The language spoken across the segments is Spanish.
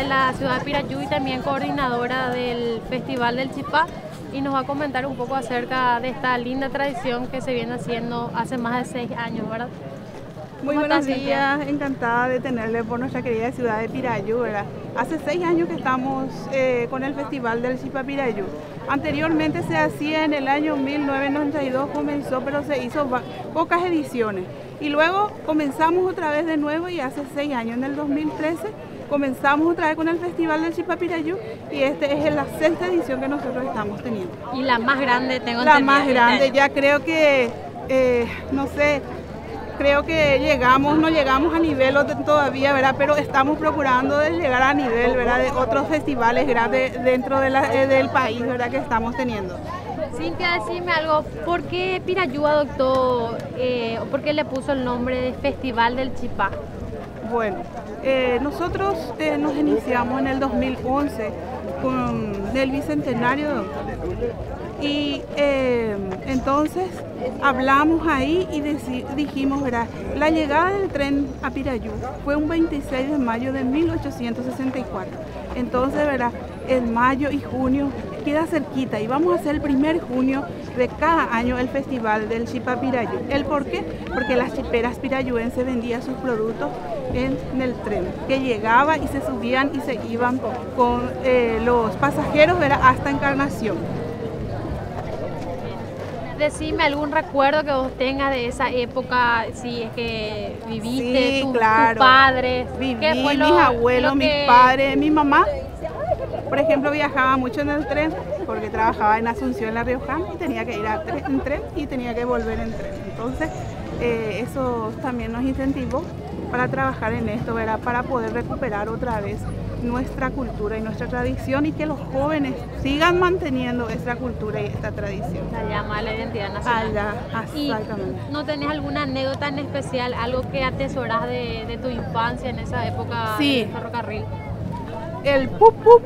de la ciudad de Pirayú y también coordinadora del Festival del Chipá y nos va a comentar un poco acerca de esta linda tradición que se viene haciendo hace más de seis años, ¿verdad? Muy buenos días, encantada de tenerle por nuestra querida ciudad de Pirayú, ¿verdad? Hace seis años que estamos eh, con el Festival del Chipa Pirayú. Anteriormente se hacía en el año 1992, comenzó, pero se hizo pocas ediciones. Y luego comenzamos otra vez de nuevo y hace seis años, en el 2013, comenzamos otra vez con el Festival del Chipapirayú y este es la sexta edición que nosotros estamos teniendo. Y la más grande, tengo La más grande, ya creo que, eh, no sé, creo que llegamos, no llegamos a nivel todavía, ¿verdad? Pero estamos procurando de llegar a nivel, ¿verdad? De otros festivales grandes dentro de eh, del país, ¿verdad? Que estamos teniendo. Cintia, decime algo, ¿por qué Pirayú adoptó, eh, por qué le puso el nombre de Festival del Chipá? Bueno, eh, nosotros eh, nos iniciamos en el 2011 con el bicentenario y eh, entonces hablamos ahí y dijimos, verá, la llegada del tren a Pirayú fue un 26 de mayo de 1864. Entonces, verá, en mayo y junio queda cerquita y vamos a hacer el primer junio de cada año el festival del Chipa Pirayú. ¿El por qué? Porque las chiperas pirayuenses vendían sus productos en el tren, que llegaba y se subían y se iban con eh, los pasajeros ¿verdad? hasta Encarnación. Decime algún recuerdo que vos tengas de esa época, si es que viviste, tu, claro. padre, Viví, mis abuelos, mis padres, mi mamá. Por ejemplo, viajaba mucho en el tren porque trabajaba en Asunción, La Riojana, y tenía que ir a en tren y tenía que volver en tren. Entonces, eh, eso también nos incentivó para trabajar en esto, ¿verdad? para poder recuperar otra vez nuestra cultura y nuestra tradición y que los jóvenes sigan manteniendo esta cultura y esta tradición. La llama la identidad nacional. exactamente. ¿No tenés alguna anécdota en especial, algo que atesoras de, tu infancia en esa época sí. del ferrocarril? El pup pup,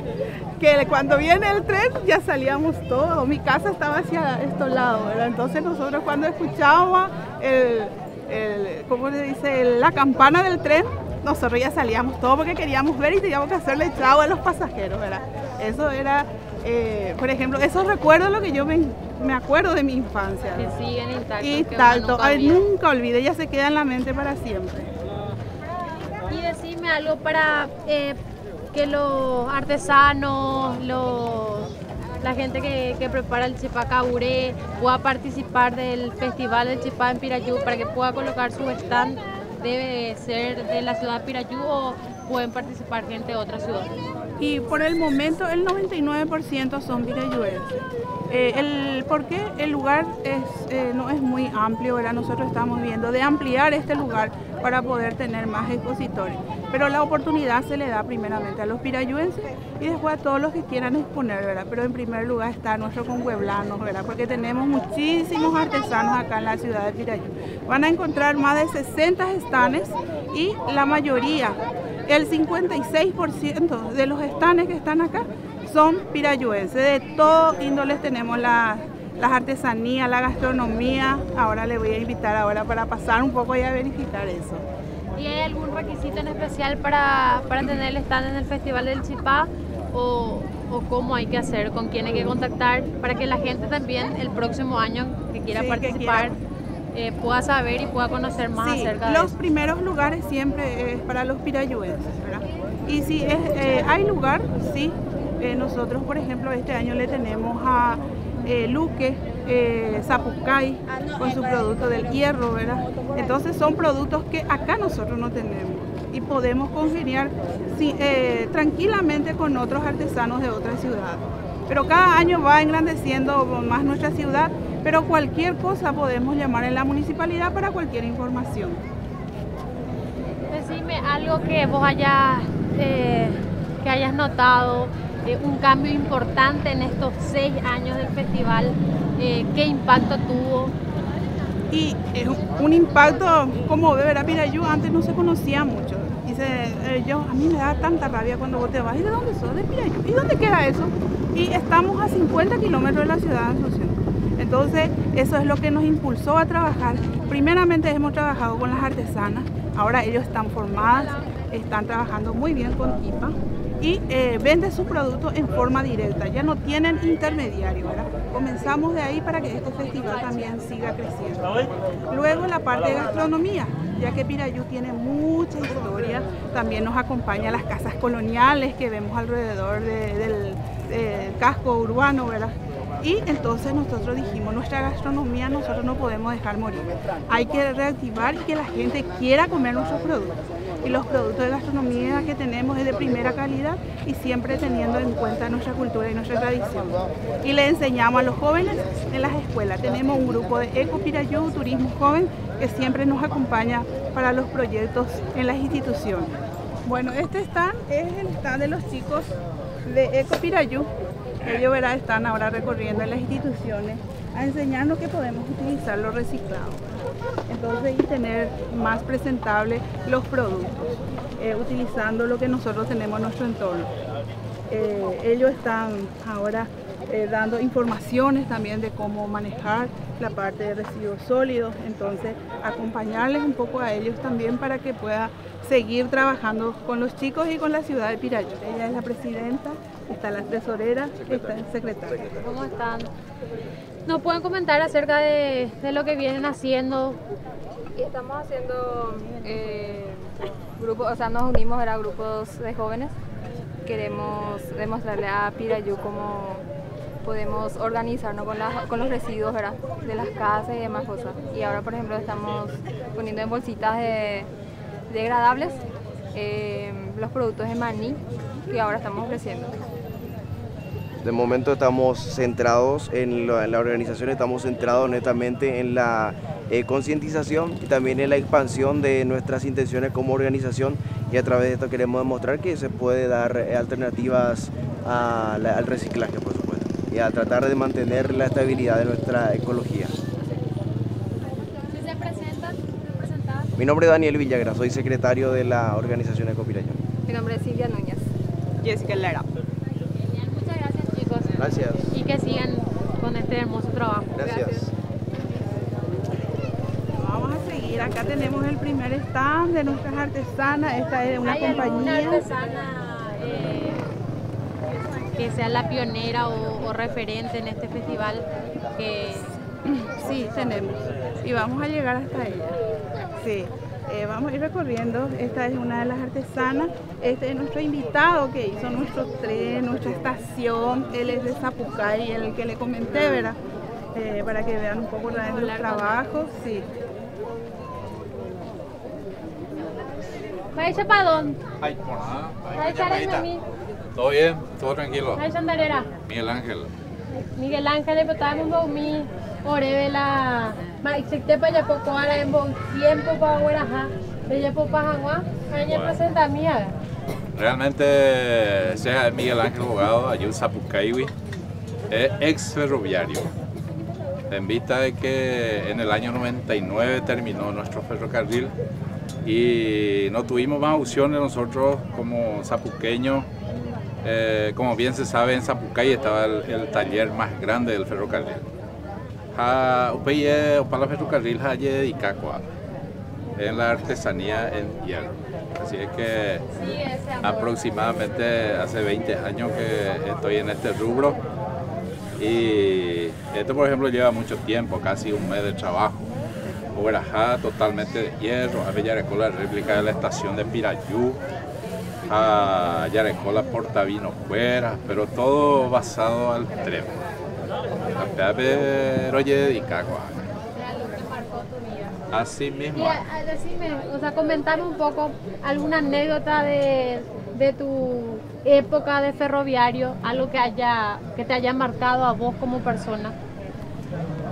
que cuando viene el tren ya salíamos todos. Mi casa estaba hacia estos lados, ¿verdad? Entonces nosotros cuando escuchábamos el el, ¿cómo le dice? La campana del tren, nosotros ya salíamos todo porque queríamos ver y teníamos que hacerle chavo a los pasajeros, ¿verdad? Eso era, eh, por ejemplo, esos recuerdos lo que yo me, me acuerdo de mi infancia. Que siguen intactos. Y tanto, nunca, nunca olvide, ya se queda en la mente para siempre. Y decime algo para eh, que los artesanos, los la gente que, prepara el chipá caburé pueda participar del festival del chipá en Pirayú para que pueda colocar su stand debe ser de la ciudad de Pirayú o pueden participar gente de otra ciudad. Y por el momento el 99% son pirayuenses. Eh, el, ¿Por qué? El lugar eh, no es muy amplio, ¿verdad? nosotros estamos viendo de ampliar este lugar para poder tener más expositores. Pero la oportunidad se le da primeramente a los pirayuenses y después a todos los que quieran exponer, ¿verdad? Pero en primer lugar está nuestro conhueblano, ¿verdad? Porque tenemos muchísimos artesanos acá en la ciudad de Pirayú. Van a encontrar más de 60 estanes y la mayoría, el 56% de los estanes que están acá son pirayuenses. De todo índoles tenemos las artesanías, la gastronomía. Ahora le voy a invitar ahora para pasar un poco y a verificar eso. ¿Y hay algún requisito en especial para, para tener el stand en el Festival del Chipá? O, o, cómo hay que hacer, con quién hay que contactar, para que la gente también el próximo año que quiera participar eh, pueda saber y pueda conocer más acerca de Los primeros lugares siempre es para los pirayuenses, ¿verdad? Y si es, eh, hay lugar, sí. Eh, nosotros, por ejemplo, este año le tenemos a Luque, Zapucay, con su producto del hierro, ¿verdad? Entonces son productos que acá nosotros no tenemos y podemos congeniar eh, tranquilamente con otros artesanos de otra ciudad. Pero cada año va engrandeciendo más nuestra ciudad, pero cualquier cosa podemos llamar en la municipalidad para cualquier información. Decime algo que vos hayas, eh, que hayas notado, eh, un cambio importante en estos seis años del festival, ¿qué impacto tuvo? Y es un impacto, como de verdad, mira, yo antes no se conocía mucho. Dice, eh, yo, a mí me da tanta rabia cuando vos te vas. ¿Y de dónde sos? De Pirayú. ¿Y dónde queda eso? Y estamos a 50 kilómetros de la ciudad de Asunción. Entonces, eso es lo que nos impulsó a trabajar. Primeramente hemos trabajado con las artesanas, ahora ellos están formadas, están trabajando muy bien con IPA y eh, vende su producto en forma directa, ya no tienen intermediario. Comenzamos de ahí para que este festival también siga creciendo. Luego la parte de gastronomía, ya que Pirayú tiene mucha historia, también nos acompaña las casas coloniales que vemos alrededor del, del casco urbano, ¿verdad? Y entonces nosotros dijimos, nuestra gastronomía nosotros no podemos dejar morir. Hay que reactivar y que la gente quiera comer nuestros productos. Y los productos de gastronomía que tenemos es de primera calidad y siempre teniendo en cuenta nuestra cultura y nuestra tradición. Y le enseñamos a los jóvenes en las escuelas. Tenemos un grupo de Eco Pirayú, Turismo Joven, que siempre nos acompaña para los proyectos en las instituciones. Bueno, este stand es el stand de los chicos de Eco Pirayú, ellos verá, están ahora recorriendo en las instituciones a enseñarnos que podemos utilizar los reciclados. Entonces, y tener más presentables los productos, eh, utilizando lo que nosotros tenemos en nuestro entorno. Eh, ellos están ahora eh, dando informaciones también de cómo manejar la parte de residuos sólidos, entonces acompañarles un poco a ellos también para que pueda seguir trabajando con los chicos y con la ciudad de Pirayo. Ella es la presidenta, está la tesorera, está el secretario. ¿Cómo están? ¿Nos pueden comentar acerca de, lo que vienen haciendo? Estamos haciendo eh, grupos, o sea, nos unimos a grupos de jóvenes. Queremos demostrarle a Pirayú cómo podemos organizarnos con, los residuos de las casas y demás cosas. Y ahora, por ejemplo, estamos poniendo en bolsitas degradables eh, los productos de maní que ahora estamos ofreciendo. De momento estamos centrados en la, organización, estamos centrados netamente en la eh, concientización y también en la expansión de nuestras intenciones como organización y a través de esto queremos demostrar que se puede dar eh, alternativas al reciclaje, por supuesto y a tratar de mantener la estabilidad de nuestra ecología. se? Mi nombre es Daniel Villagra, soy secretario de la organización Ecopirañón. Mi nombre es Silvia Núñez. Jessica Lera. Gracias. Y que sigan con este hermoso trabajo. Gracias. Vamos a seguir, acá tenemos el primer stand de nuestras artesanas, esta es una compañía. artesana eh, que sea la pionera o, referente en este festival? Que... Sí, tenemos. Y vamos a llegar hasta ella. Sí. Eh, vamos a ir recorriendo, esta es una de las artesanas, este es nuestro invitado que hizo nuestro tren, nuestra estación, él es de Zapucay, el que le comenté, ¿verdad? Eh, para que vean un poco de los trabajos, sí. ¿Va a para dónde? Ay, por nada. ¿Va a todo bien, todo tranquilo. Ay, Sandalera. Miguel Ángel. Miguel Ángel, pero estamos en mi ore la existe para poco ahora en tiempo para guaraja, de para agua, año presenta mía. Realmente sea Miguel Ángel Abogado, Ayun Zapucaiwi, es ex ferroviario. En vista de que en el año 99 terminó nuestro ferrocarril y no tuvimos más opciones nosotros como zapuqueños eh, como bien se sabe, en Zapucay estaba el, taller más grande del ferrocarril. Ha, para el ferrocarril y en la artesanía en hierro. Así es que aproximadamente hace 20 años que estoy en este rubro y esto por ejemplo lleva mucho tiempo, casi un mes de trabajo. Oberajá totalmente de hierro, había la réplica de la estación de Pirayú, a Yarecola Portavino fuera, pero todo basado al tren. Pero dedica Así mismo. Y, decime, o sea, comentame un poco alguna anécdota de, de, tu época de ferroviario, algo que haya que te haya marcado a vos como persona.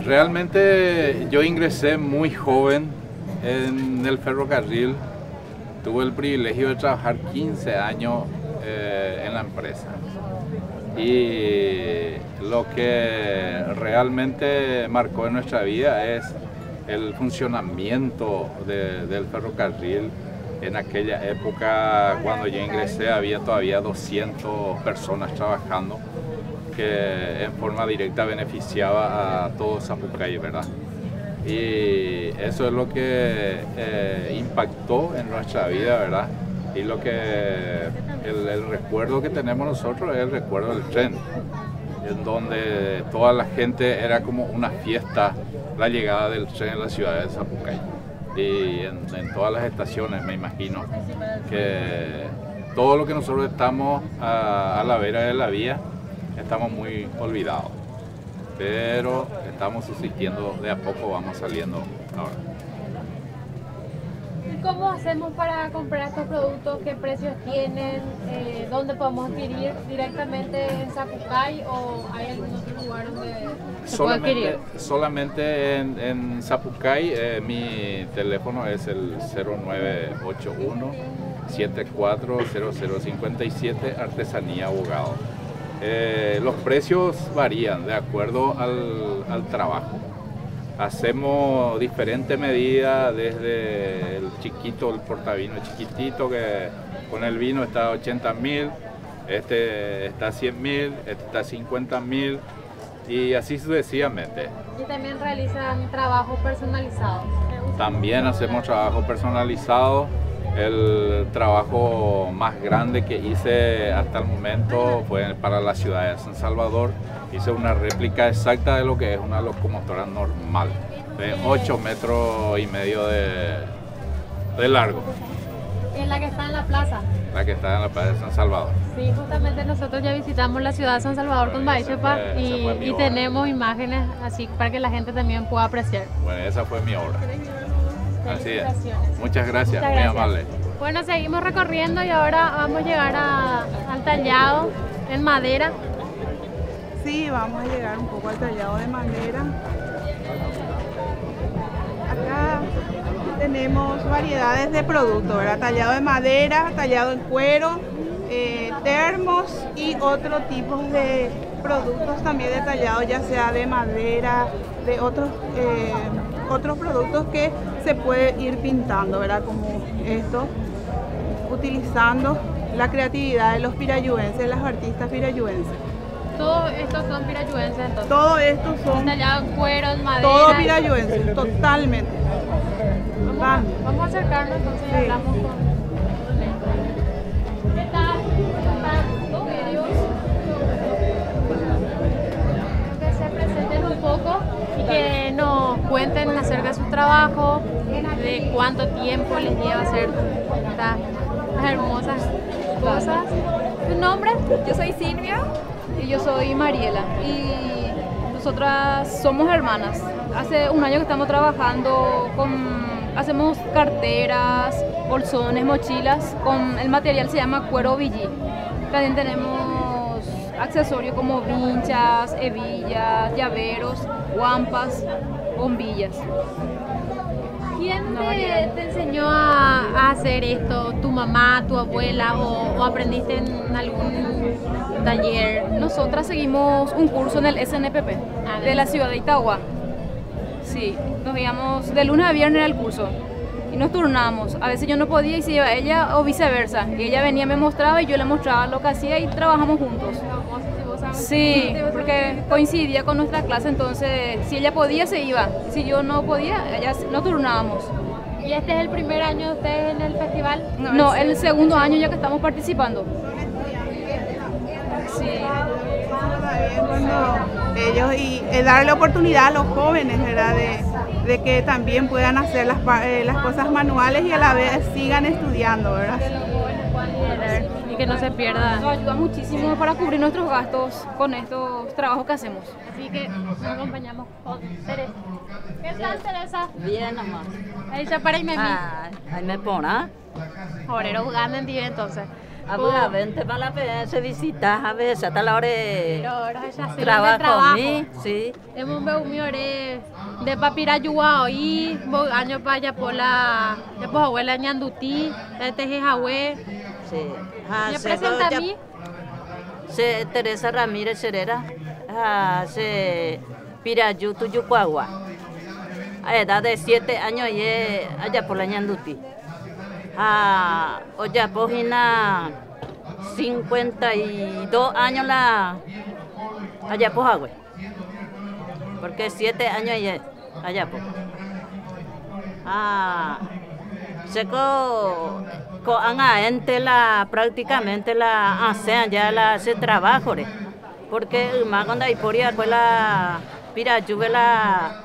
Realmente yo ingresé muy joven en el ferrocarril tuve el privilegio de trabajar 15 años eh, en la empresa. Y lo que realmente marcó en nuestra vida es el funcionamiento del ferrocarril. En aquella época, cuando yo ingresé, había todavía 200 personas trabajando que en forma directa beneficiaba a todo Zapucay, ¿verdad? Y eso es lo que eh, impactó en nuestra vida, ¿verdad? Y lo que el, recuerdo que tenemos nosotros es el recuerdo del tren, en donde toda la gente era como una fiesta la llegada del tren en la ciudad de Zapucay. Y en, todas las estaciones me imagino que todo lo que nosotros estamos a, a la vera de la vía estamos muy olvidados. Pero estamos subsistiendo de a poco, vamos saliendo ahora. ¿Y ¿Cómo hacemos para comprar estos productos? ¿Qué precios tienen? Eh, ¿Dónde podemos adquirir? ¿Directamente en Zapucay o hay algún otro lugar donde se pueda adquirir? Solamente, solamente en, en Zapucay, eh, mi teléfono es el 0981 740057 Artesanía Abogado. Eh, los precios varían de acuerdo al, al trabajo. Hacemos diferentes medidas desde el chiquito, el portavino chiquitito que con el vino está a 80 mil, este está a 100 mil, este está a 50 mil y así sucesivamente. Y también realizan trabajos personalizados. También hacemos trabajo personalizado. El trabajo más grande que hice hasta el momento fue para la ciudad de San Salvador. Hice una réplica exacta de lo que es una locomotora normal, de 8 metros y medio de, de largo, Es la que está en la plaza. la que está en la playa de San Salvador. Sí, justamente nosotros ya visitamos la ciudad de San Salvador con fue- y, tenemos imágenes así para que la gente también pueda apreciar. Bueno, esa fue mi obra. Así es. Muchas gracias, Muchas muy amable. Bueno, seguimos recorriendo y ahora vamos a llegar a- al tallado en madera. Sí, vamos a llegar un poco al tallado de madera. Acá tenemos variedades de productos, ¿verdad? Tallado de madera, tallado en cuero, eh, termos y otro tipo de productos también detallados, ya sea de madera, de otros, eh, otros productos que se puede ir pintando, ¿verdad? Como esto, utilizando la creatividad de los pirayuenses, las artistas pirayuenses. Todos estos son pirayuenses entonces. Todo esto son Tallado en cuero, en madera. todo pirayuense, totalmente. Vamos, vamos a acercarnos entonces y Sí. hablamos con con él. ¿Qué tal? ¿Cómo están? ¿Todo bien, y? Que se presenten un poco y que nos cuenten acerca de su trabajo, de cuánto tiempo les lleva hacer estas estas hermosas cosas. ¿Tu nombre? Yo soy Silvia yo soy Mariela y nosotras somos hermanas. Hace un año que estamos trabajando con, hacemos carteras, bolsones, mochilas, con el material se llama cuero villí. También tenemos accesorios como vinchas, hebillas, llaveros, guampas, bombillas. ¿Quién te, enseñó a, a hacer esto? ¿Tu mamá, tu abuela o, o aprendiste en algún taller? Nosotras seguimos un curso en el SNPP Ah, de la ciudad de Itagua. Sí, nos íbamos de lunes a viernes el curso y nos turnamos. A veces yo no podía y se iba ella o viceversa. Y ella venía, me mostraba y yo le mostraba lo que hacía y trabajamos juntos. Sí, porque coincidía con nuestra clase, entonces si ella podía se iba, si yo no podía, ella nos turnábamos. ¿Y este es el primer año de ustedes en el festival? No, el segundo año ya que estamos participando. Sí. Ellos y eh, darle oportunidad a los jóvenes, ¿verdad? De, de que también puedan hacer las, pa- eh, las cosas manuales y a la vez sigan estudiando, ¿verdad? Y que no se Nos pierdan. ayuda muchísimo para cubrir nuestros gastos con estos trabajos que hacemos. Así que nos acompañamos con Teresa. ¿Qué tal, Teresa? Bien, amor. Ahí se para y me mira. Ah, ahí me pone. Ahora jugando en día entonces. A ver, vente para la PS, visitas a veces hasta la hora de trabajo. mí, sí. Hemos veo mi ore de papira yuao y año para allá por la de pues abuela ñanduti, de tejejahue. Sí. Ah, Me se presenta a mí. se Teresa Ramírez Herrera. Ah, se Pirayu Tuyucuagua. A edad de 7 años y allá por la Ñanduti. Ah, oya, pojina 52 años la allá por Agüe. Porque 7 años y allá por. Ah, seco con ente la prácticamente la hacen ya la hace trabajo porque más cuando hay por ahí la pira lluvia la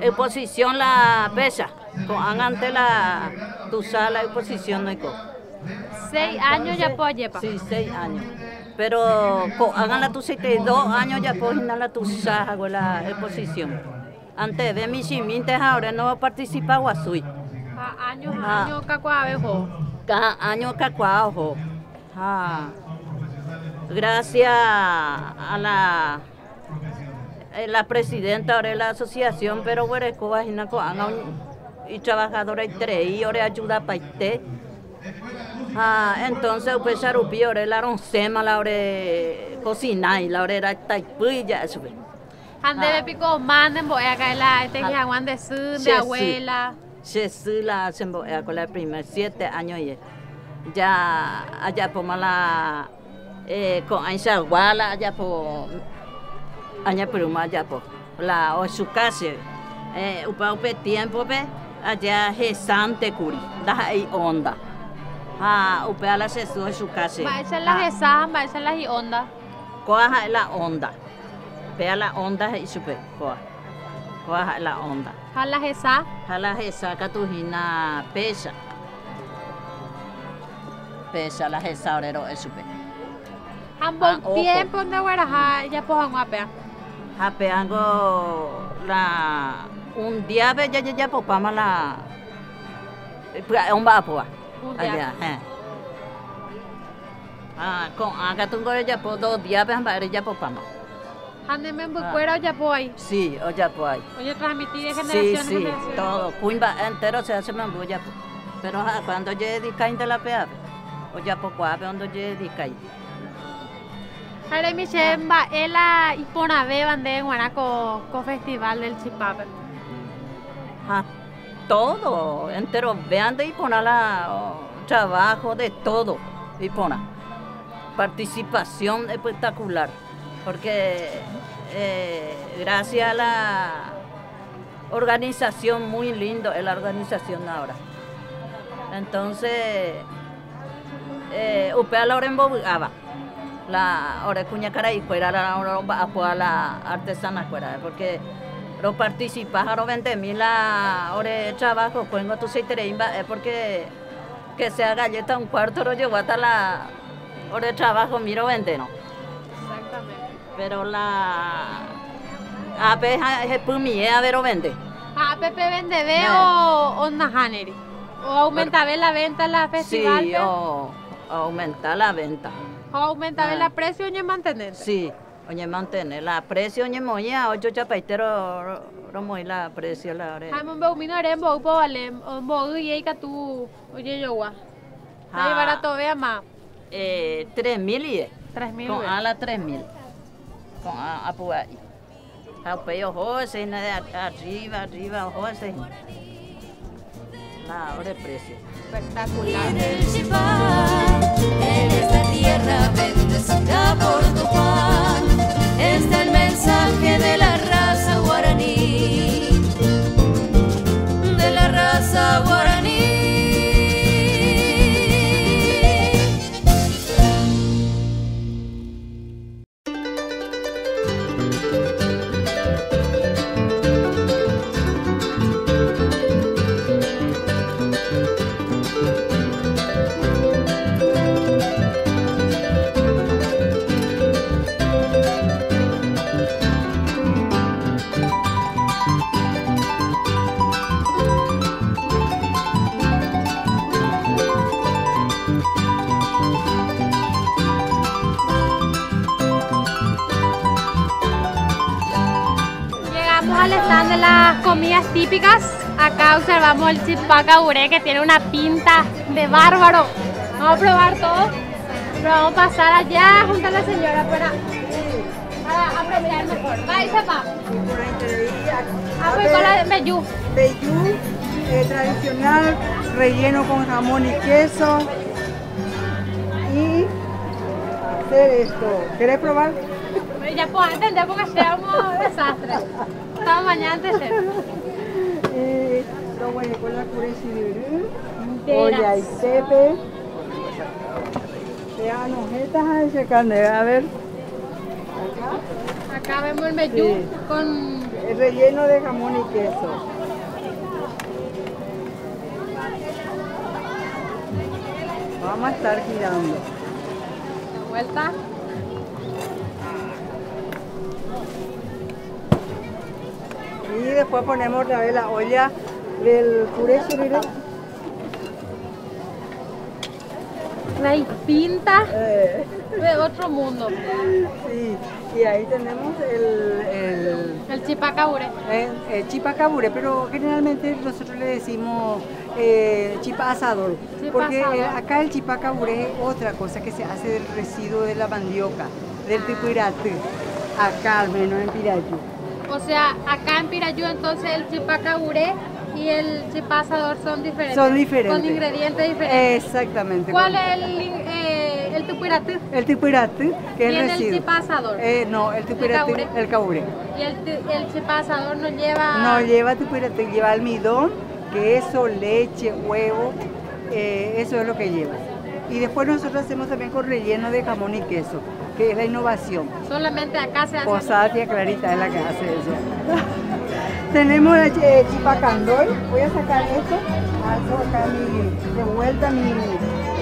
exposición la pesa con ante la tu sala exposición no hay seis años ya puedo llevar. Sí seis años. Pero hagan la tu dos años ya puedo la tu sala la exposición. Antes de mis simientes ahora no participa guasui años años cacuabejo cada año cacuajo. Ah. Gracias a la eh, la presidenta de la asociación, pero bueno, y trabajadora y tres y ahora ayuda para usted. Ah, entonces pues charupi ahora la roncema la hora cocina y la hora era taipuya eso. Ande de pico manden voy a caer la este que aguan de su de abuela. La hacen con la primera siete años y ya allá por mala eh, con Aisha Guala allá por allá por allá por la o su casa eh, upa upe tiempo pe allá gesante curi da ahí onda. Ah upe a la sesu su casa va a ser la gesam va a ser la onda. Coja la onda. Vea la onda y supe coja coja la onda Jala esa. Jala esa katujina pesa. Pesa la esa orero esupe. Ambos tiempo de guaraja ya pues un apea. Apeango la un día ya ya ya popama la un va pues. Allá, eh. Ah, con acá tungo ya po dos días ve ya popama. Andeme en Bucuera o Yapoay. Sí, o Yapoay. Oye, transmitir de generación sí, sí, todo. Cuimba entero se hace en Buyapo. Pero cuando yo dedicain de la peave, o Yapocuape, cuando yo dedicain. Ahora mi chemba, ela iponabe bande en Guanaco con festival del Chipape. Ah, todo, entero. Vean de Ipona la trabajo de todo, Ipona. Participación espectacular porque eh, gracias a la organización, muy lindo es la organización ahora. Entonces, eh, upea la en la hora cuña cara y fuera la la artesana fuera, porque los participantes 20 mil la hora de trabajo, cuando tu se es porque que sea galleta un cuarto lo llevo hasta la hora de trabajo, miro 20, ¿no? pero la ape pumiea vero vende. APP vende ve o onda. O aumenta ve la venta la festival. Sí, o aumenta la venta. O aumenta ve la ah. precio oñe mantener. Sí, oñe mantener la precio oñe moña ocho chapaitero romo y la precio la ore. Jamón bo minore en bo bo ale en bo y eica tu oye yowa. Ahí ah. barato vea más. Eh, 3.000 y 3.000. Con ala 3.000 apoiar. Apoio roça, né? Arriba, arriba, roça. La hora precio. Espectacular. Acá observamos el chipaca ure que tiene una pinta de bárbaro. Vamos a probar todo. Pero vamos a pasar allá junto a la señora para, para apreciar mejor. Va, sepa. Ah, pues con la de Bellú. Bellú, eh, tradicional, relleno con jamón y queso. Y hacer esto. ¿Querés probar? Ya puedo entender porque sea un desastre. Estaba mañana antes de Eh, lo bueno con la curesi de Oye, y tepe. Ya no, estas hay secando, a ver. Acá vemos el Sí. con El relleno de jamón y queso. Vamos a estar girando. la vuelta. Y después ponemos otra vez la olla del puré chirire. Ahí pinta Eh, de otro mundo. sí, y ahí tenemos el, el, El chipacaure. eh, eh, chipa cabure, pero generalmente nosotros le decimos eh, chipa asador. Chipa porque asador. eh, acá el chipa cabure es otra cosa que se hace del residuo de la mandioca, del Ah. tipiratí. Acá al menos en Pirayú. O sea, acá en Pirayú entonces el chipacaure y el chipasador son diferentes. Son diferentes. Con ingredientes diferentes. Exactamente. ¿Cuál es el, eh, el tupiratí? El tipiratí, que es ¿Y el en el residuo. chipasador? Eh, no, el caure? el caure. Y el, ti- el chipasador no lleva... No lleva tipiratí, lleva almidón, queso, leche, huevo, eh, eso es lo que lleva. Y después nosotros hacemos también con relleno de jamón y queso, que es la innovación. Solamente acá se hace... Posada tía Clarita es la que hace eso. Tenemos la eh, chipacandoy, voy a sacar esto, alzo acá mi, de vuelta mi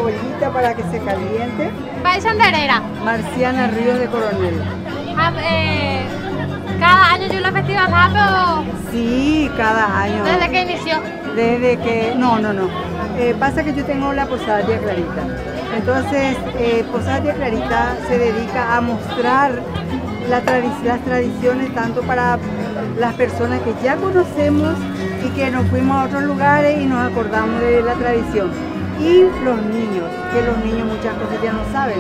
ollita para que se caliente. País Anderera. Marciana Ríos de Coronel. Ah, eh, cada año yo la festival rápido Sí, cada año. desde que inició. Desde que, no, no, no. Eh, pasa que yo tengo la Posada Tía Clarita. Entonces, eh, Posada Tía Clarita se dedica a mostrar la tradi- las tradiciones tanto para las personas que ya conocemos y que nos fuimos a otros lugares y nos acordamos de la tradición. Y los niños, que los niños muchas cosas ya no saben.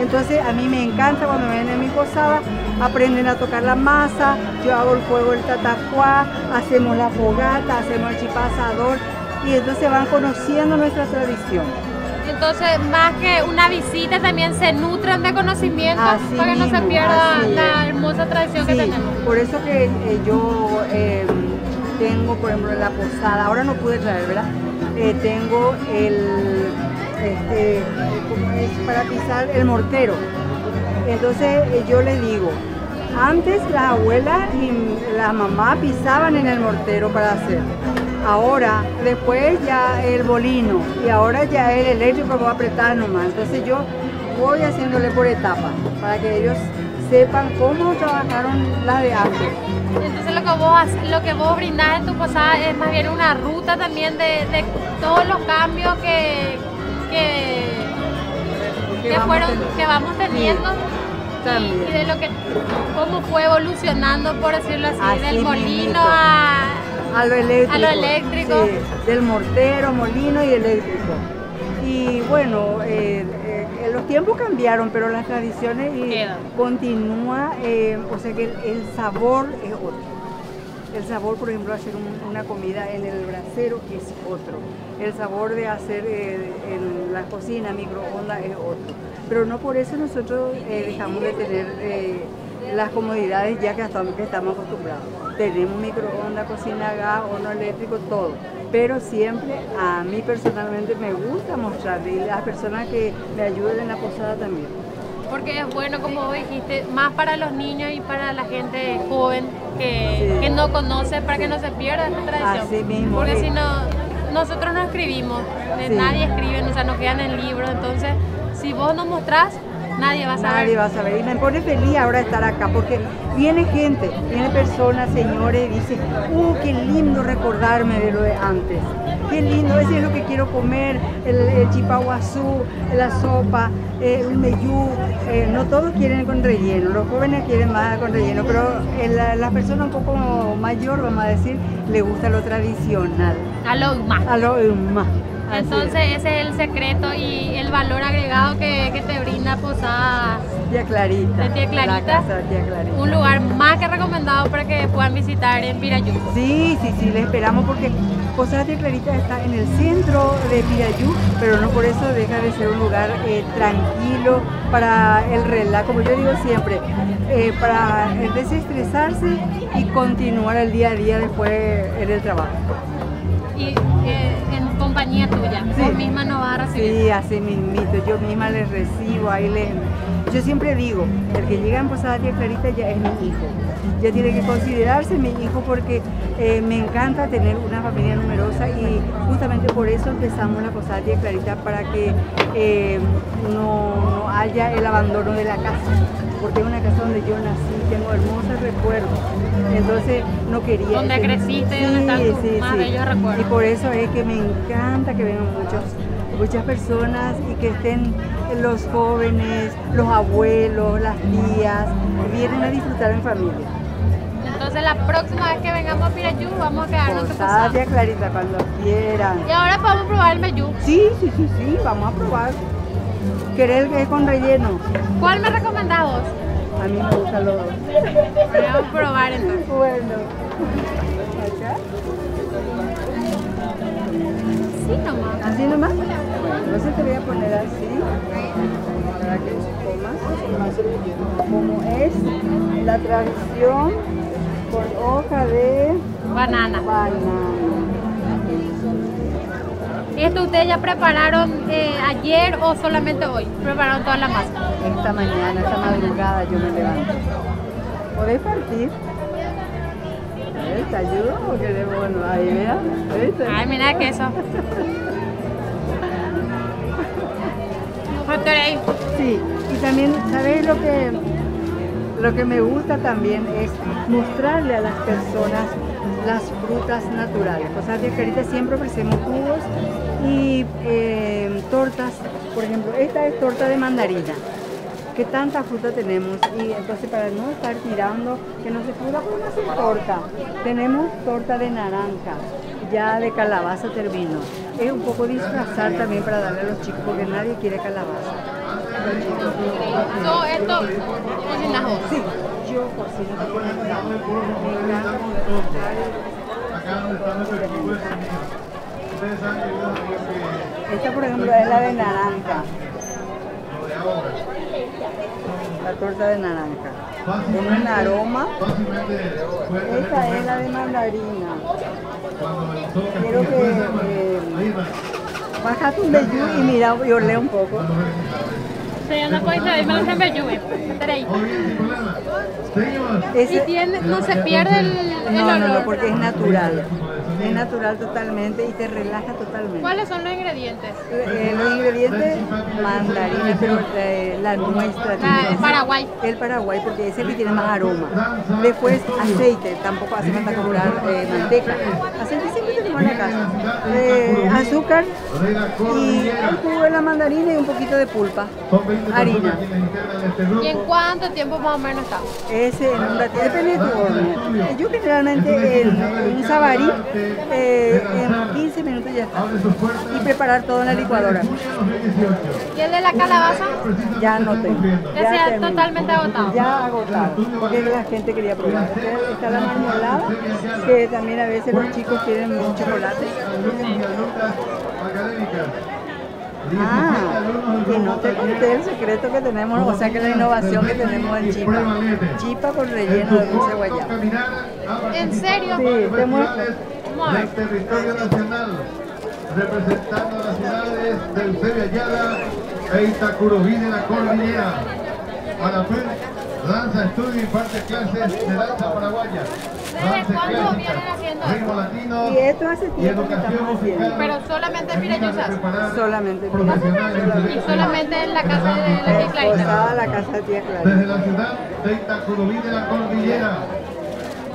Entonces a mí me encanta cuando ven en mi posada, aprenden a tocar la masa, yo hago el fuego del tatajuá, hacemos la fogata, hacemos el chipasador y entonces van conociendo nuestra tradición. Entonces, más que una visita, también se nutren de conocimiento Así para que no se pierda la hermosa tradición que tenemos. por eso que eh, yo eh, tengo, por ejemplo, la posada, ahora no pude traer, ¿verdad? Eh, tengo el, este, ¿cómo es? Para pisar el mortero. Entonces eh, yo le digo, antes las abuelas y la mamá pisaban en el mortero para hacer. Ahora, después ya el bolino y ahora ya el eléctrico va a apretar nomás. Entonces yo voy haciéndole por etapas para que ellos sepan cómo trabajaron las de antes. Entonces, lo que vos, haces- lo que vos brindás en tu posada es más bien una ruta también de, de todos los cambios que, que, Que fueron, teniendo. que vamos teniendo. y- de lo que, cómo fue evolucionando, por decirlo así, Así del molino a, A lo eléctrico. A lo eléctrico. sí, del mortero, molino y eléctrico. Y bueno, eh, eh, los tiempos cambiaron, pero las tradiciones continúa, eh, o sea que el, el sabor es otro. El sabor, por ejemplo, hacer un- una comida en el brasero es otro. El sabor de hacer en la cocina, microondas, es otro. Pero no por eso nosotros dejamos de tener las comodidades ya que estamos, que estamos acostumbrados. Tenemos microondas, cocina a gas, horno eléctrico, todo. Pero siempre a mí personalmente me gusta mostrarle y las personas que me ayudan en la posada también. Porque es bueno, como vos dijiste, más para los niños y para la gente joven que, Sí. que no conoce, para que no se pierda esta tradición. Así mismo, Porque si no, nosotros no escribimos, eh, Sí. nadie escribe, o sea, nos quedan en libros. Entonces, si vos no mostrás, nadie va a saber. Nadie va a saber. Y me pone feliz ahora estar acá porque viene gente, viene personas, señores, y dice, ¡uh, qué lindo recordarme de lo de antes! ¡Qué lindo! Ese es lo que quiero comer, el, el chipaguazú, la sopa, eh, el meyú. Eh, no todos quieren con relleno, los jóvenes quieren más con relleno, pero eh, la, la persona un poco mayor, vamos a decir, le gusta lo tradicional, A lo más. a lo más. Entonces, ese es el secreto y el valor agregado que, que te brinda Posada. Tía Clarita. de Tía Clarita. La casa de Tía Clarita. Un lugar más que recomendado para que puedan visitar en Pirayú. Sí, sí, sí, le esperamos porque Posada Tía Clarita está en el centro de Pirayú, pero no por eso deja de ser un lugar eh, tranquilo para el relajo, como yo digo siempre, eh, para desestresarse y continuar el día a día después en el trabajo. Vos misma no vas a recibir. Sí, así mismito, yo misma les recibo, ahí les... Yo siempre digo, el que llega en Posada Tía Clarita ya es mi hijo, ya tiene que considerarse mi hijo porque eh, me encanta tener una familia numerosa y justamente por eso empezamos la Posada Tía Clarita para que eh, no, no haya el abandono de la casa, porque es una casa donde yo nací, tengo hermosos recuerdos, entonces no quería... Donde creciste y donde están tus más bellos recuerdos. Y por eso es que me encanta que vengan muchos, muchas personas y que estén los jóvenes, los abuelos, las tías, vienen a disfrutar en familia. Entonces la próxima vez que vengamos a Pirayú vamos a quedarnos tía Clarita, cuando quieran. Y ahora podemos probar el meyú. Sí, sí, sí, sí, vamos a probar. ¿Querés el que es con relleno? ¿Cuál me recomendás vos? A mí me gustan los dos. Vamos a probar entonces. Bueno. ¿Acá? Sí, nomás. ¿Así nomás? Bueno, entonces te voy a poner así para que comas. Como es la tradición con hoja de Banana. banana. ¿Esto ustedes ya prepararon eh, ayer o solamente hoy? Prepararon toda la masa. Esta mañana, esta madrugada yo me levanto. ¿Podés partir? ¿Te ayudo o querés? Bueno, ahí vea. Ay, mira que eso. Sí, y también, ¿sabes lo que, lo que me gusta también es mostrarle a las personas las frutas naturales. O sea, de Carita siempre ofrecemos jugos y eh, tortas. Por ejemplo, esta es torta de mandarina. Que tanta fruta tenemos y entonces para no estar tirando, que no se pueda hacer torta. Tenemos torta de naranja, ya de calabaza termino. Es un poco disfrazar también para darle a los chicos porque nadie quiere calabaza. So, esto, cocinas vos. Sí, yo cocino porque me encanta Esta, por ejemplo, es la de naranja. La torta de naranja. Tiene un aroma. Esta es la de mandarina. Quiero que eh, baja tu y mira y olé un poco. Se llama coisa de melón de meyú. Espera ahí. Y tiene, no se pierde el, el No, no, olor. no, porque es natural. Es natural totalmente y te relaja totalmente. ¿Cuáles son los ingredientes? Eh, los ingredientes, mandarina, pero eh, la nuestra. Tiene- el Paraguay. El Paraguay, porque es el que tiene más aroma. Después, aceite, tampoco hace falta comprar eh, manteca. Aceite siempre tenemos en la casa. Eh, azúcar y el jugo de la mandarina y un poquito de pulpa. Harina. ¿Y en cuánto tiempo más o menos está? Ese en un ratito, depende de tu. Yo generalmente en, en un sabarí, eh, en 15 minutos ya está. Y preparar todo en la licuadora. ¿Y el de la calabaza? Ya no tengo. Ya terminé. totalmente agotado. Ya agotado, porque la gente quería probar. Está la marmolada, que también a veces los chicos quieren un chocolate. Ah, y no te conté el secreto que tenemos, o sea que la innovación que tenemos en Chipa. Chipa con relleno de dulce guayaba. ¿En serio? Sí, te muestro. Territorio nacional, representando a las ciudades del Ayala e Itacurubí de la Cordillera. Marapén lanza estudio y parte clases de danza paraguaya. ¿Desde cuándo vienen haciendo ritmo esto? latino Y esto hace y educación musical. Pero solamente pirayusas. Solamente Y solamente en la casa de la tía Clarita. Posada la casa de tía Desde la ciudad de Itacurubí de la Cordillera.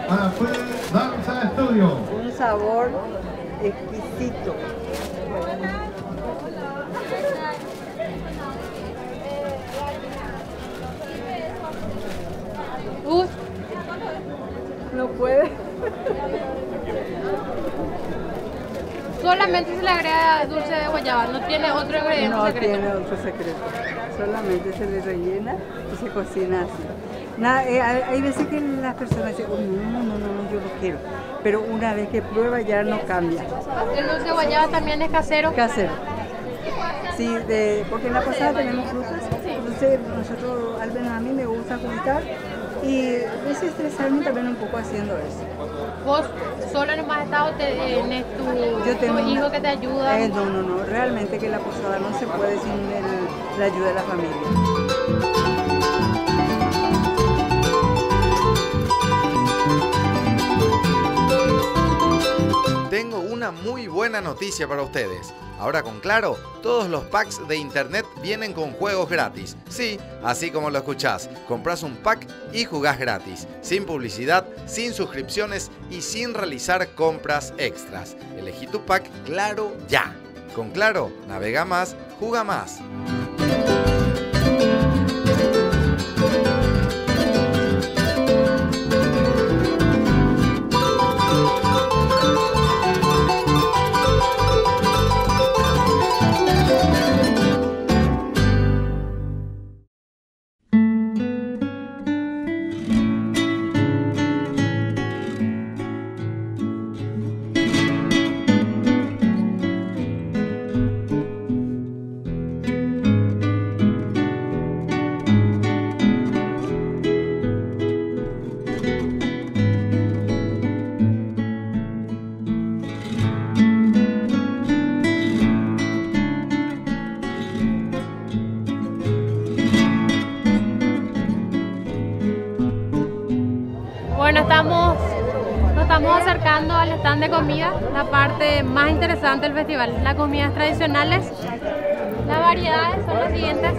Marapén danza estudio. Un sabor exquisito. Uy, No puede. solamente se le agrega dulce de guayaba, no tiene otro ingrediente No secreto. tiene otro secreto. Solamente se le rellena y se cocina así. Nada, eh, hay, veces que las personas dicen, "Uy, no, no, no, no, yo no quiero. Pero una vez que prueba ya no cambia. El dulce de guayaba también es casero. Casero. Sí, de, porque en la posada tenemos frutas. Entonces nosotros, al menos a mí me gusta juntar y desestresarme también un poco haciendo eso. ¿Vos solo nomás estás o tenés tu, Yo tengo tu hijo una- que te ayuda? Eh, no, no, no, realmente que la posada no se puede sin el- la ayuda de la familia. Tengo una muy buena noticia para ustedes. Ahora con Claro, todos los packs de internet vienen con juegos gratis. Sí, así como lo escuchás. Compras un pack y jugás gratis. Sin publicidad, sin suscripciones y sin realizar compras extras. Elegí tu pack Claro ya. Con Claro, navega más, juega más. Comida, la parte más interesante del festival. Las comidas tradicionales, las variedades son las siguientes.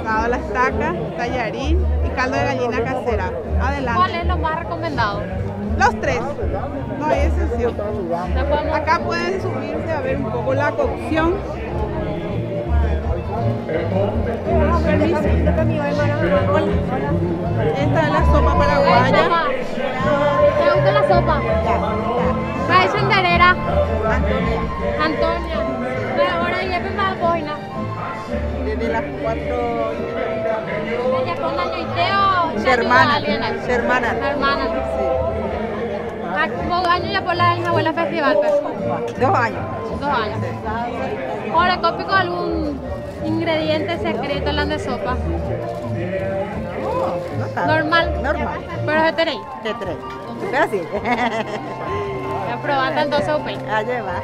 Asado a la estaca, tallarín y caldo de gallina casera. Adelante. ¿Cuál es lo más recomendado? Los tres. No hay excepción. Acá pueden subirse a ver un poco la cocción. Permiso. Esta es la sopa Ay, paraguaya. ¿Te gusta la sopa? País enterera. Antonia, Antonia. Pero ahora va a boina. desde las cuatro Ella con año y teo. Hermana, hermana. Hermana. Ah, ¿Vos años ya por la abuela festival? Pues? dos años. Dos años. Ahora, cópico algún ingrediente secreto en la de sopa. No está. Normal. Normal. Pero es tenéis. De tres. Pero así. Ya probaste entonces, ok. Allá va.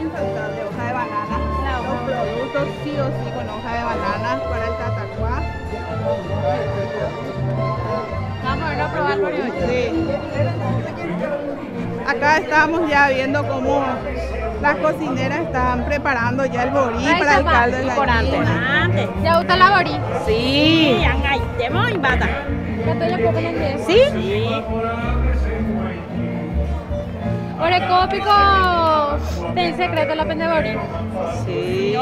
infaltable, hoja de banana. Los productos sí o sí con hoja de banana para el tatacuá. Vamos a ir a probar por hoy. Sí. Acá estamos ya viendo cómo las cocineras están preparando ya el borí Ay, para el caldo de gallina. ¿Ya gusta la borí? Sí, ngày demo y bata. ¿Qué te? Sí. Sí. Ahora, cópico ten secreto la pende borí. Sí.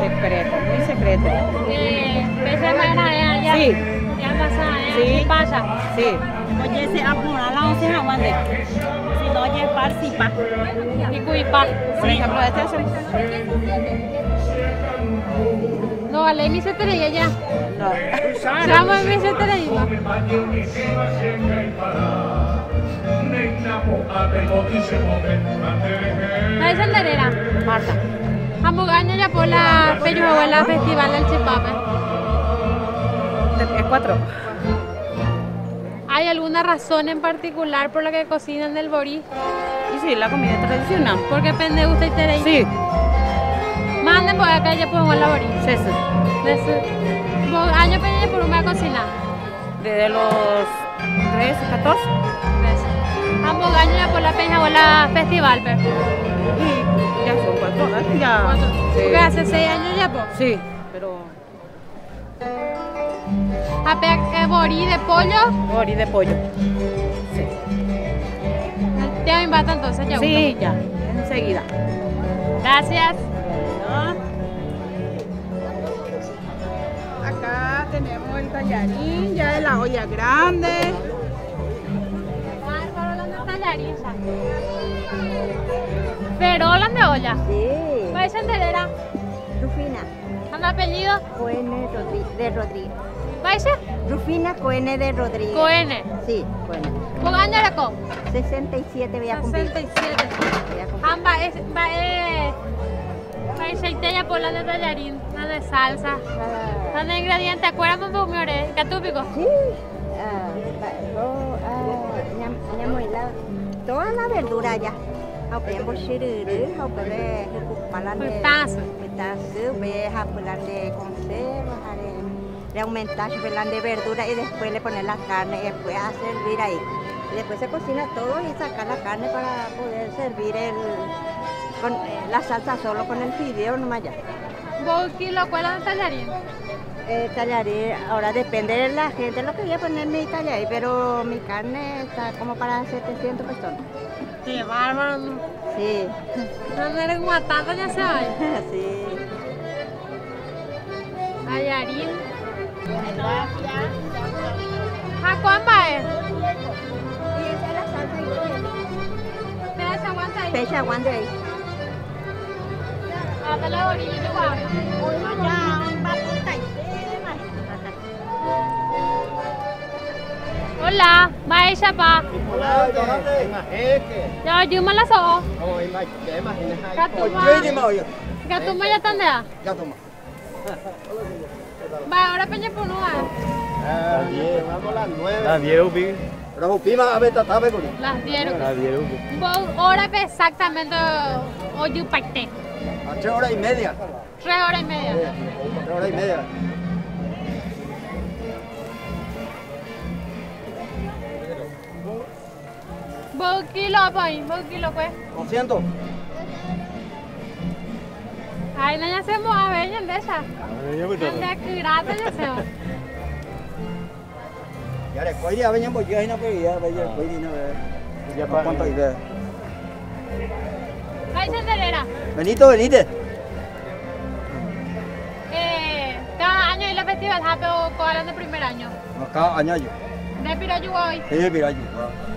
Secreto, muy secreto. Eh, pese mañana ya. Sí. Ya pasa, ya. Sí. ¿Qué pasa? Sí. Oye, se apura la once aguante. Si no, oye, participa. Y cuipa. Por ejemplo, este es. No, vale, ni se te leía ya. No. En mi se te leía. ¿País enterera? Marta. Hamburgaño ya por la Peyuabuela Festival del Chipape. Es cuatro. ¿Hay alguna razón en particular por la que cocinan el borí? Y sí, la comida tradicional. Porque pende gusta y teréis. Sí. Manden por acá ya podemos la borí. Sí, sí. Desde año por una cocina. Desde los 13, 14. Hamburgaño ya por la Peyuabuela Festival, pero. Y ya son cuatro años. Ya. ¿Cuánto? Sí. Porque hace seis años ya, pues. Sí, pero eh, borí de pollo. borí de pollo. Sí. Te invita entonces ya. Sí, ya. Enseguida. Gracias. Acá tenemos el tallarín ya de la olla grande. Pero hablan de olla. Sí. ¿País enterera? Rufina. ¿Anda apellido? Coene de Rodríguez. ¿País? Rufina Coene de Rodríguez. Coene. Sí, Coene. ¿Con año era con? 67 voy a cumplir. 67. Voy a cumplir. Amba es, va es, va Ay, ya por la de tallarín, la de salsa, la de ingredientes, acuérdame un poco, catúpico. Sí, ah, lo, ah, toda la verdura ya. Hau pe mo shiruru, hau pe le palan de Putazo. putazo, ve hau pelan de conserva, le aumentar de verdura y después le poner la carne y después a servir ahí. Y después se cocina todo y sacar la carne para poder servir el con eh, la salsa solo con el fideo nomás ya. ¿Vos cuál es de tallarín? Eh, tallaré, ahora depende de la gente lo que voy a poner mi tallaré, pero mi carne está como para 700 personas. Qué bárbaro. Sí. No eres guatata, ya se va. sí. Tallarín. ¿A cuán va? Y esa es la salsa se aguanta ahí. Pecha aguante ahí. Ah, te la orilla, guau. Hola, maesha pa. Ya, yo me la so. Gatuma ya tan ya. Va, ahora peña por no Las 10 upi. Pero upi más a ver tata ve con. Las dieron. Las 10 upi. Vos ahora ve exactamente hoy parte. A 3 horas y media. Tres horas y media. 3 horas y media. Vos kilo pues, vos kilo pues. 200. Ay, no ya se mueve, ya de esa. Anda que grata ya se va. Ya le cuida, vengan por ya no pedía, vaya cuida no ve. Ya para cuánto idea. Ay, senderera. Benito, venite. Eh, cada año hay la festival Happy o Coalan de primer año. Acá año yo. De Pirayu hoy. Sí, yo. Sí.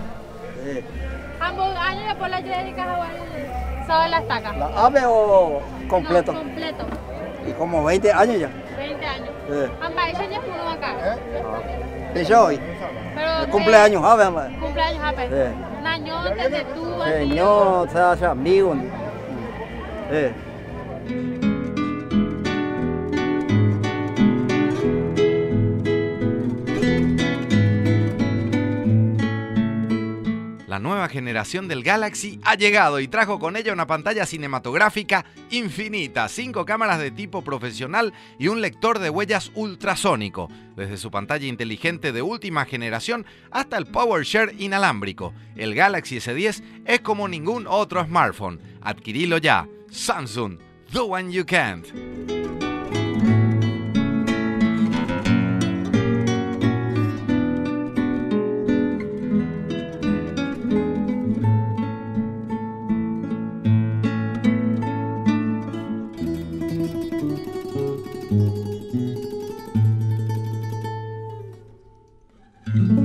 Ambos años después la dedicas a Sábado la estaca. ¿La ave o completo? No, completo. Y como 20 años ya. 20 años. Sí. Amba, ella ya pudo acá. Y yo hoy. Pero cumpleaños, ave, amba. Cumpleaños. Sí. Nañón desde tú. Señor, se hace amigo. Sí. La nueva generación del Galaxy ha llegado y trajo con ella una pantalla cinematográfica infinita, cinco cámaras de tipo profesional y un lector de huellas ultrasónico, desde su pantalla inteligente de última generación hasta el PowerShare inalámbrico. El Galaxy S10 es como ningún otro smartphone. Adquirilo ya. Samsung, the one you can't. Seguimos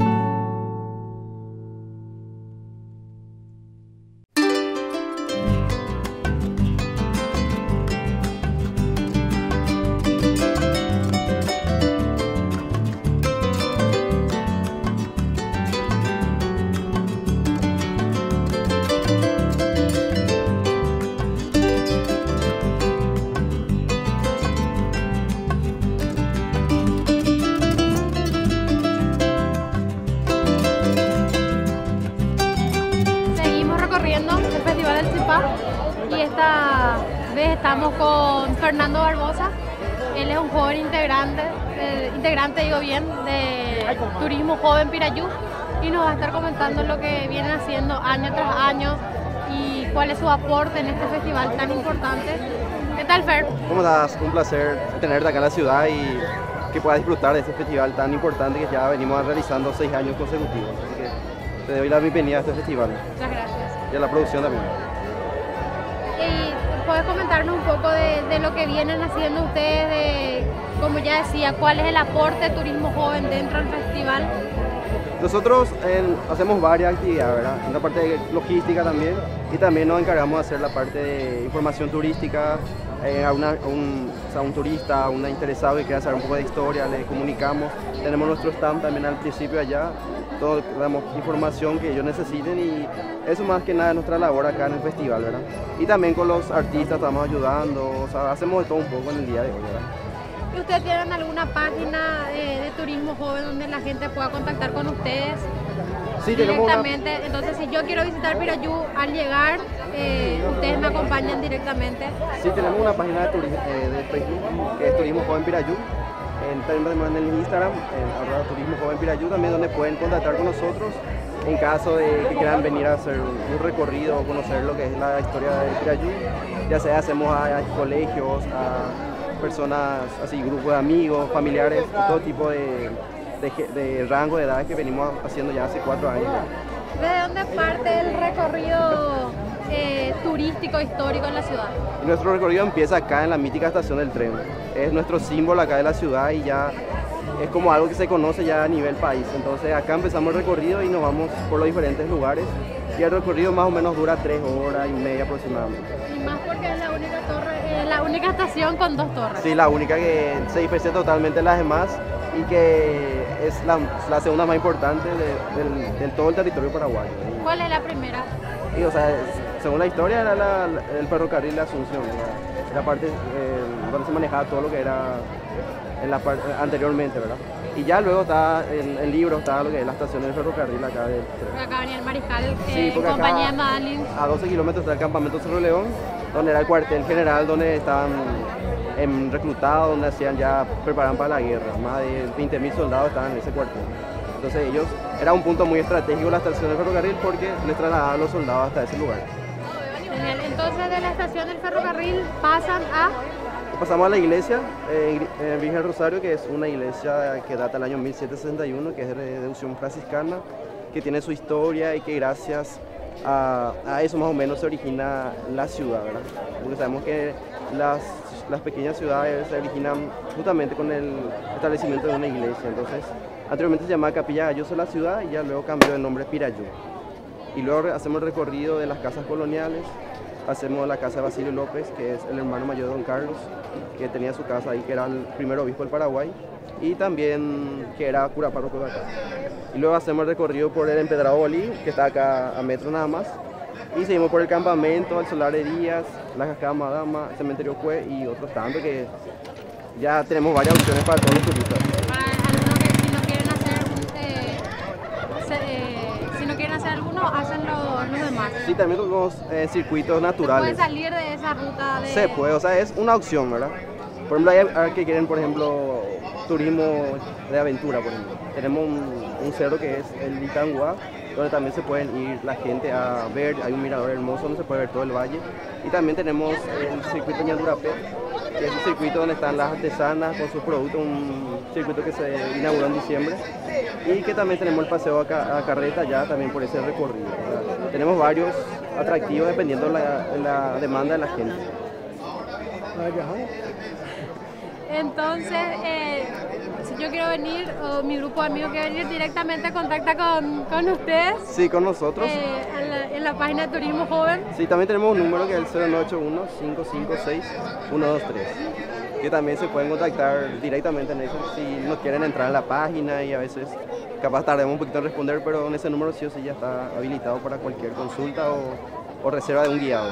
digo bien, de Turismo Joven Pirayú y nos va a estar comentando lo que vienen haciendo año tras año y cuál es su aporte en este festival tan importante. ¿Qué tal, Fer? ¿Cómo estás? Un placer tenerte acá en la ciudad y que puedas disfrutar de este festival tan importante que ya venimos realizando seis años consecutivos. Así que te doy la bienvenida a este festival Muchas gracias. y a la producción también. ¿Y puedes comentarnos un poco de, lo que vienen haciendo ustedes, de, como ya decía, cuál es el aporte de turismo joven dentro del festival? Nosotros hacemos varias actividades. Una parte logística también y también nos encargamos de hacer la parte de información turística eh, a, un, turista, a un interesado que quiera saber un poco de historia, le comunicamos. Tenemos nuestro stand también al principio allá todo, damos información que ellos necesiten y eso más que nada es nuestra labor acá en el festival, ¿verdad? Y también con los artistas estamos ayudando, o sea, hacemos de todo un poco en el día de hoy, ¿verdad? ¿Y ustedes tienen alguna página de turismo joven donde la gente pueda contactar con ustedes? Sí, tenemos una- directamente. Entonces, si yo quiero visitar Pirayú, al llegar, eh, ustedes me acompañan directamente. Sí, tenemos una página de, turi- eh, de Facebook que es Turismo Joven Pirayú. En, en el Instagram, en Turismo Joven Pirayú, también donde pueden contactar con nosotros en caso de que quieran venir a hacer un, recorrido o conocer lo que es la historia de Pirayú. Ya sea hacemos a, a colegios, a personas, así grupos de amigos, familiares, todo tipo de, de, de rango de edad que venimos haciendo ya hace cuatro años. ¿De dónde parte el recorrido eh, turístico histórico en la ciudad? Nuestro recorrido empieza acá en la mítica estación del tren. Es nuestro símbolo acá de la ciudad y ya es como algo que se conoce ya a nivel país. Entonces acá empezamos el recorrido y nos vamos por los diferentes lugares. Y el recorrido más o menos dura tres horas y media aproximadamente. Y más porque es la única torre, eh, la única estación con dos torres. Sí, la única que se diferencia totalmente de las demás y que es la, la segunda más importante de, del, del todo el territorio paraguayo. ¿Cuál es la primera? Y, o sea, según la historia era la- la- el ferrocarril de Asunción, ¿verdad? la parte eh, donde se manejaba todo lo que era en la par- anteriormente, ¿verdad? Y ya luego está en el libro está lo que es la estación del ferrocarril acá. Porque acá venía el mariscal eh, Sí, en porque acá- compañía de. A 12 kilómetros está el campamento Cerro León, donde era el cuartel general, donde estaban em, reclutados, donde hacían ya, preparaban para la guerra. Más de 20.000 soldados estaban en ese cuartel. Entonces ellos, era un punto muy estratégico la estación del ferrocarril porque les trasladaban los soldados hasta ese lugar. Entonces de la estación del ferrocarril pasan a... Pasamos a la iglesia, eh, eh, Virgen Rosario, que es una iglesia que data del año 1761, que es de devoción franciscana, que tiene su historia y que gracias a, a eso más o menos se origina la ciudad, ¿verdad? Porque sabemos que las, las pequeñas ciudades se originan justamente con el establecimiento de una iglesia. Entonces, anteriormente se llamaba Capilla Galloso la ciudad y ya luego cambió de nombre Pirayú. Y luego hacemos el recorrido de las casas coloniales, hacemos la casa de Basilio López, que es el hermano mayor de Don Carlos, que tenía su casa ahí, que era el primer obispo del Paraguay, y también que era cura párroco de acá. Y luego hacemos el recorrido por el empedrado Bolí, que está acá a metro nada más, y seguimos por el campamento, el solar de Díaz, la cascada Madama, el cementerio Cue y otros tantos que ya tenemos varias opciones para todos los turistas. Para algunos que si no quieren hacer, eh, se- eh, si no quieren hacer alguno, hacen lo- los demás. Sí, también tenemos eh, circuitos Pueden naturales. salir de esa ruta de... Se puede, o sea, es una opción, ¿verdad? Por ejemplo, hay que quieren, por ejemplo, turismo de aventura, por ejemplo. Tenemos un, cerro que es el Itangua, donde también se pueden ir la gente a ver, hay un mirador hermoso donde se puede ver todo el valle. Y también tenemos el circuito Ñandurapé, que es un circuito donde están las artesanas con sus productos, un circuito que se inauguró en diciembre. Y que también tenemos el paseo a, a carreta ya también por ese recorrido. Tenemos varios atractivos dependiendo de la demanda de la gente. Entonces, eh, si yo quiero venir, o mi grupo de amigos quiere venir directamente, contacta con, con ustedes Sí, con nosotros. eh, en, la, en la página de Turismo Joven. Sí, también tenemos un número que es el 0981-556-123, que también se pueden contactar directamente en eso si no quieren entrar en la página y a veces capaz tardemos un poquito en responder, pero en ese número sí o sí ya está habilitado para cualquier consulta o, o reserva de un guiado.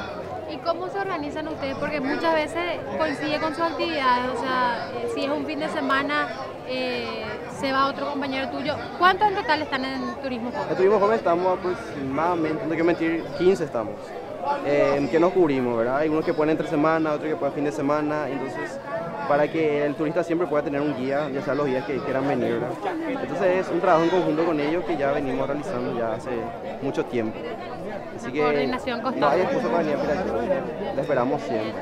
¿Y cómo se organizan ustedes? Porque muchas veces coincide con sus actividades, o sea, eh, si es un fin de semana, eh, se va otro compañero tuyo. ¿Cuántos en total están en Turismo Joven? En Turismo Joven estamos aproximadamente, no hay que mentir, 15 estamos. Eh, que nos cubrimos, ¿verdad? Hay unos que pueden entre semana, otros que pueden fin de semana, entonces para que el turista siempre pueda tener un guía, ya sea los días que quieran venir, ¿verdad? Entonces es un trabajo en conjunto con ellos que ya venimos realizando ya hace mucho tiempo. Así que coordinación no hay excusa para venir a la esperamos siempre.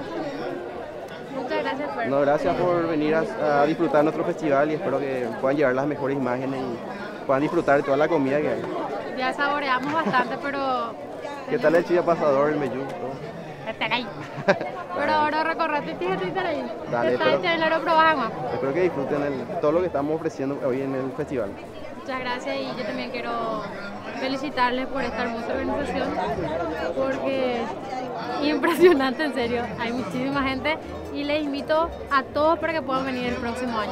Muchas gracias, Fer. No, gracias por venir a, a disfrutar nuestro festival y espero que puedan llevar las mejores imágenes y puedan disfrutar de toda la comida que hay. Ya saboreamos bastante, pero... ¿Qué tal el chilla pasador, el meyú? Pero ahora que estar ahí. Dale, Está pero- programa. Espero que disfruten el- todo lo que estamos ofreciendo hoy en el festival. Muchas gracias y yo también quiero felicitarles por esta hermosa organización porque impresionante en serio, hay muchísima gente y les invito a todos para que puedan venir el próximo año.